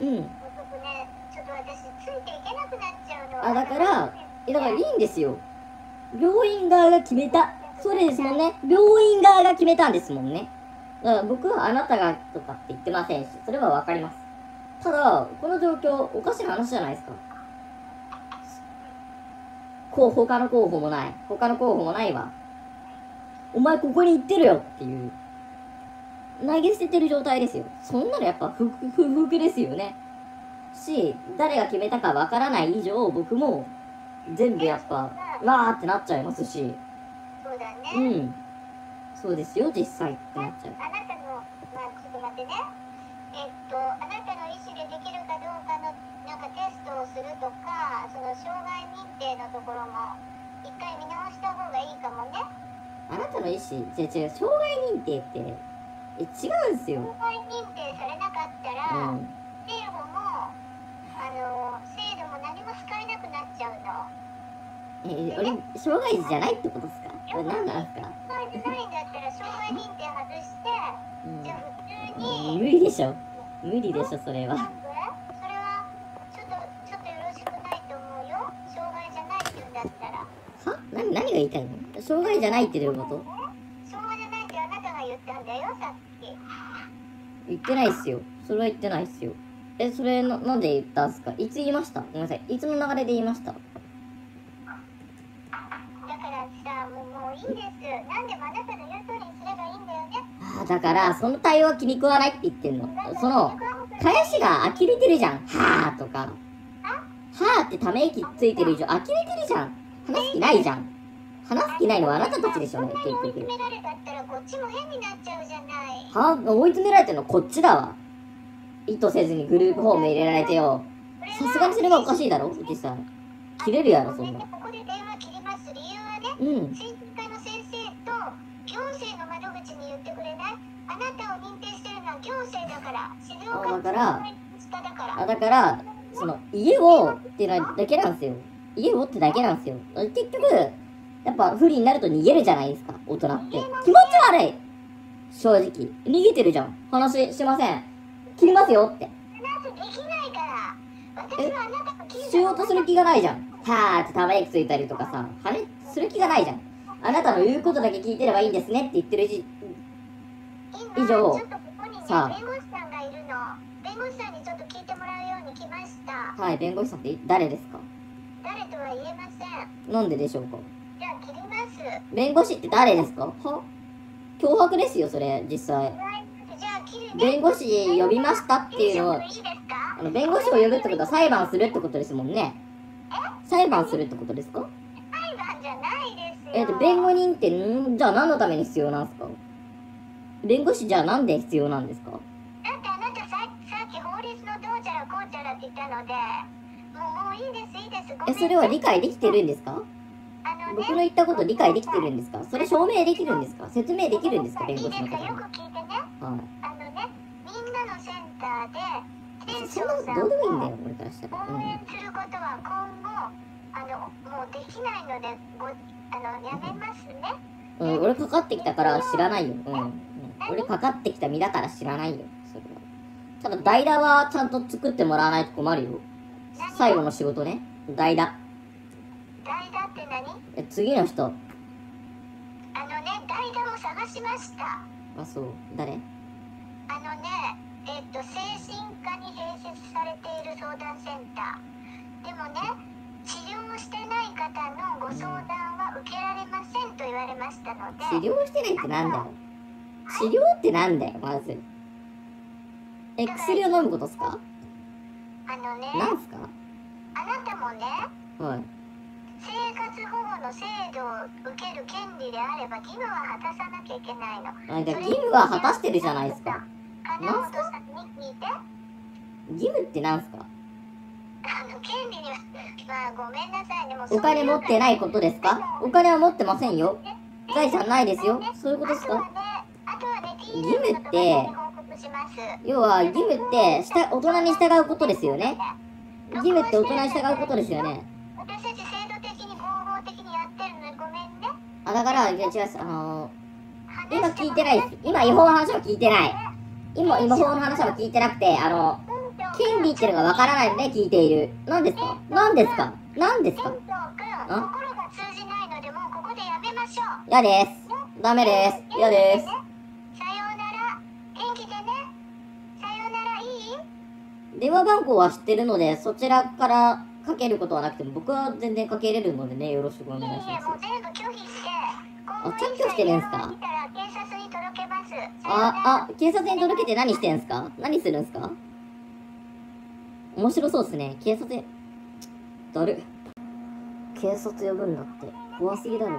うん。もうそこねちょっと私ついていけなくなっちゃうのあだからえだからいいんですよ。病院側が決めた。それですもんね。病院側が決めたんですもんね。だから僕はあなたがとかって言ってませんしそれはわかります。ただこの状況おかしな話じゃないですか。こう他の候補もない。他の候補もないわ。お前ここに行ってるよっていう投げ捨ててる状態ですよ。そんなのやっぱ不服ですよね。し誰が決めたかわからない以上僕も全部やっぱわーってなっちゃいますし。そうだね、うん。そうですよ実際ってなっちゃう。あなたのまあちょっと待ってね。えっとあなたの意思でできるかどうかのなんかテストをするとかその障害認定のところも一回見直した方がいいかもね。あなたの意思違う違う障害認定ってえ違うんすよ。障害認定されなかったら、うん。制度もあの制度も何も使えなくなっちゃうの。え俺障害児じゃないってことですか？これ何なんですか、障害じゃないんだったら障害認定外してうん。じゃあ普通うん、に無理でしょ。無理でしょそれは。それはちょっとちょっとよろしくないと思うよ。障害じゃないって言うんだったら。は？何何が言いたいの？障害じゃないってどういうこと障害じゃないってあなたが言ったんだよさっき。言ってないっすよ。それは言ってないっすよ。えそれななんで言ったんすか？いつ言いました？ごめんなさい。いつの流れで言いました？だからさもうもういいです。何でもあなたの言う通りにすればいいんだよね。あーだからその対応は気に食わないって言ってんの。その返しが呆れてるじゃん。はーとか。はーってため息ついてる以上呆れてるじゃん。話す気ないじゃん話す気ないのはあなたたちでしょねそんなに追い結局詰められたったらこっちも変になっちゃうじゃない。はー追い詰められてるのこっちだわ。意図せずにグループホーム入れられてよ。さすがにそれはおかしいだろ実際切れるやろそんな。ここで電話切ります。理由はねうん。精神科の先生と行政の窓口に言ってくれない？あなたを認定してるのは行政だから静岡あだから下だから。あだからその家をってだけなんですよ。家をってだけなんですよ。結局やっぱ不利になると逃げるじゃないですか大人って。気持ち悪い。正直。逃げてるじゃん。話しません。切りますよって。話できないから。私はあなたが聞いたしようとする気がないじゃん。はーってため息ついたりとかさ。はねする気がないじゃん。あなたの言うことだけ聞いてればいいんですねって言ってる以上。ちょっとここにねさあ。弁護士さんがいるの。弁護士さんにちょっと聞いてもらうように来ました。はい弁護士さんって誰ですか？誰とは言えません。なんででしょうか？じゃあ切ります。弁護士って誰ですか？は？脅迫ですよそれ実際。弁護士呼びましたっていうのはいいですか？あの弁護士を呼ぶってことは裁判するってことですもんね。裁判するってことですか？裁判じゃないですよ。えっと弁護人ってんじゃあ何のために必要なんですか？弁護士じゃあなんで必要なんですか？だってあなたささっき法律のどうちゃらこうちゃらって言ったのでもうもういいですいいです。えそれは理解できてるんですか？僕の言ったこと理解できてるんですか？それ証明できるんですか？説明できるんですか？弁護士の方に。く聞いてね。はあのねみんなのセンターでそんどうでもいいんだをよ俺からしたら。応援することは今後あのもうできないのでごあのやめますね。うん、うん、俺かかってきたから知らないよ。うん、うん、俺かかってきた身だから知らないよ。それは。ただ代打はちゃんと作ってもらわないと困るよ。最後の仕事ね。代打代打って何？え次の人。あのね代打を探しました。あそう。誰？あのねえっと精神科に併設されている相談センター。でもね治療してない方のご相談は受けられませんと言われましたので。治療してないってなんだよ。治療ってなんだよまず。え薬を飲むことっすか？あのねなんすか？あなたもねはい生活保護の制度を受ける権利であれば義務は果たさなきゃいけないの。あじゃあ義務は果たしてるじゃないですか。金本さんに聞いて。あ義務ってなんすか？の権利にはまあごめんなさいね。もうお金持ってないことですか？お金は持ってませんよ。財産ないですよ。そういうことですか？義務って要は義務って大人に従うことですよね。義務って大人に従うことですよね的にやってるのにごめんね。あだからいや違うあのー今聞いてないです。今違法の話は聞いてない。今今法の話は聞いてなくてあの権利ってのがわからないのね、聞いている。何ですか？何ですか？何ですか？心が通じないのでもうここでやめましょう。嫌です。ダメです。嫌です。さようなら。元気でね。さようならいい？電話番号は知ってるので、そちらからかけることはなくても、僕は全然かけれるのでね、よろしくお願いしますいえいえもう。全部拒否してあ撤去してるんすか？あ、あ、警察に届けて何してんすか？何するんすか？面白そうっすね。警察へ、だる。警察呼ぶんだって。怖すぎだろ。